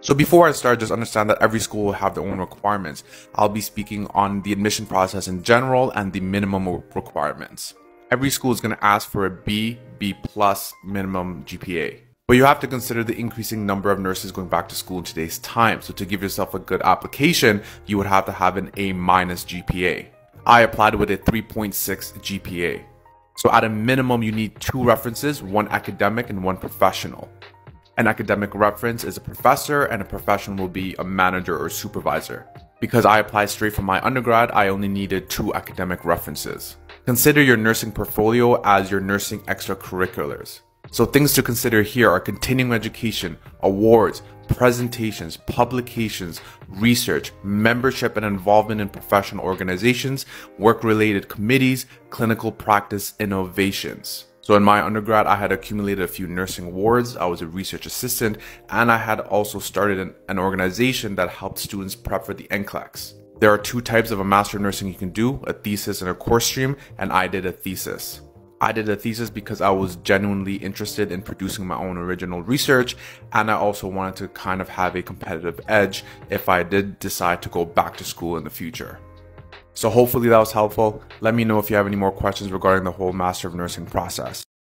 So before I start, just understand that every school will have their own requirements. I'll be speaking on the admission process in general and the minimum requirements. Every school is going to ask for a B, B plus minimum GPA. But you have to consider the increasing number of nurses going back to school in today's time. So to give yourself a good application, you would have to have an A minus GPA. I applied with a 3.6 GPA. So at a minimum, you need two references, one academic and one professional. An academic reference is a professor and a professional will be a manager or supervisor. Because I applied straight from my undergrad, I only needed two academic references. Consider your nursing portfolio as your nursing extracurriculars. So things to consider here are continuing education, awards, presentations, publications, research, membership and involvement in professional organizations, work-related committees, clinical practice innovations. So in my undergrad, I had accumulated a few nursing awards. I was a research assistant, and I had also started an, an organization that helped students prep for the NCLEX. There are two types of a Master of Nursing you can do, a thesis and a course stream, and I did a thesis. I did a thesis because I was genuinely interested in producing my own original research and I also wanted to kind of have a competitive edge if I did decide to go back to school in the future. So hopefully that was helpful. Let me know if you have any more questions regarding the whole Master of Nursing process.